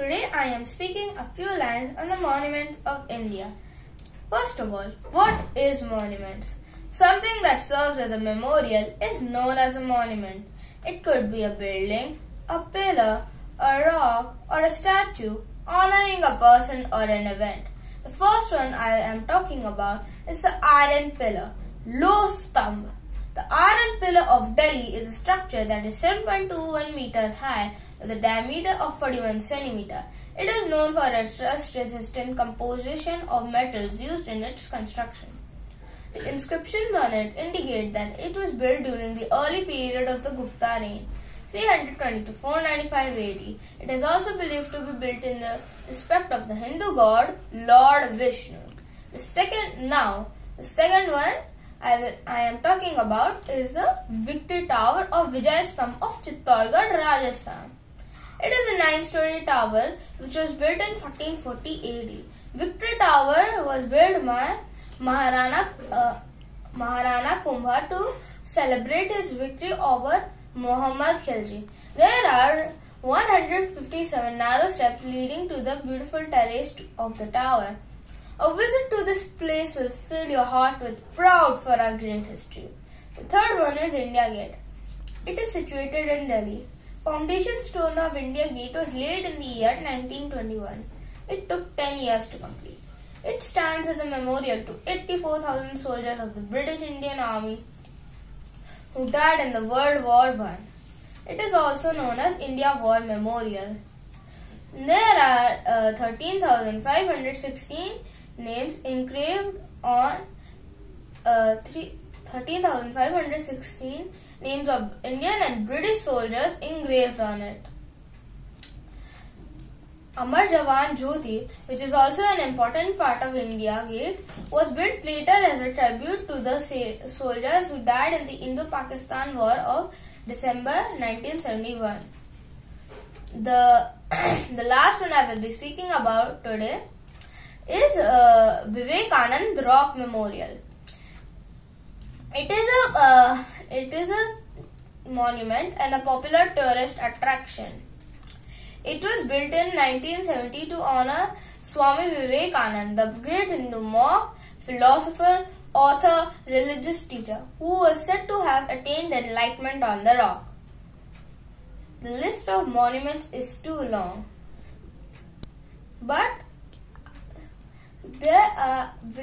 Today I am speaking a few lines on the monuments of India. First of all, what is monuments? Something that serves as a memorial is known as a monument. It could be a building, a pillar, a rock, or a statue honoring a person or an event. The first one I am talking about is the Iron Pillar, Loh Stambh. The Iron Pillar of Delhi is a structure that is 7.21 meters high with a diameter of 41 centimeter. It is known for its rust-resistant composition of metals used in its construction. The inscriptions on it indicate that it was built during the early period of the Gupta reign, 320 to 495 AD. It is also believed to be built in the respect of the Hindu god Lord Vishnu. The second now, the second one I, will, I am talking about is the Victory Tower or Vijay Stambh of Chittorgarh, Rajasthan. It is a nine-story tower which was built in 1440 AD. Victory Tower was built by Maharana, uh, Maharana Kumbha to celebrate his victory over Muhammad Khilji. There are 157 narrow steps leading to the beautiful terrace of the tower. A visit this place will fill your heart with proud for our great history. The third one is India Gate. It is situated in Delhi. Foundation stone of India Gate was laid in the year 1921. It took 10 years to complete. It stands as a memorial to 84,000 soldiers of the British Indian Army who died in the World War I. It is also known as India War Memorial. There are uh, 13,516 names engraved on uh, 13,516 names of Indian and British soldiers engraved on it. Amar Jawan Jyoti, which is also an important part of India Gate, was built later as a tribute to the soldiers who died in the Indo-Pakistan War of December 1971. The, the last one I will be speaking about today is uh, Vivekanand Rock Memorial. It is a uh, it is a monument and a popular tourist attraction. It was built in 1970 to honor Swami Vivekananda, the great Hindu monk, philosopher, author, religious teacher, who was said to have attained enlightenment on the rock. The list of monuments is too long, but there are